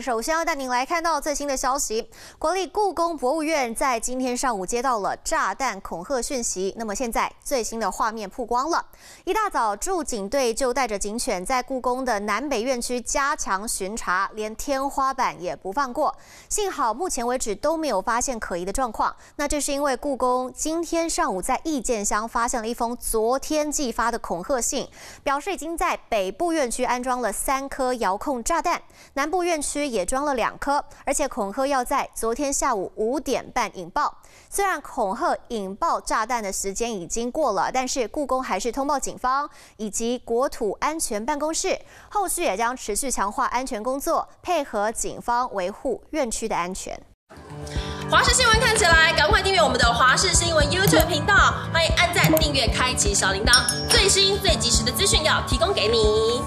首先要带您来看到最新的消息。国立故宫博物院在今天上午接到了炸弹恐吓讯息，那么现在最新的画面曝光了。一大早，驻警队就带着警犬在故宫的南北院区加强巡查，连天花板也不放过。幸好目前为止都没有发现可疑的状况。那这是因为故宫今天上午在意见箱发现了一封昨天寄发的恐吓信，表示已经在北部院区安装了三颗遥控炸弹。南部院区区也装了两颗，而且恐吓要在昨天下午五点半引爆。虽然恐吓引爆炸弹的时间已经过了，但是故宫还是通报警方以及国土安全办公室，后续也将持续强化安全工作，配合警方维护院区的安全。华视新闻看起来，赶快订阅我们的华视新闻 YouTube 频道，欢迎按赞、订阅、开启小铃铛，最新最及时的资讯要提供给你。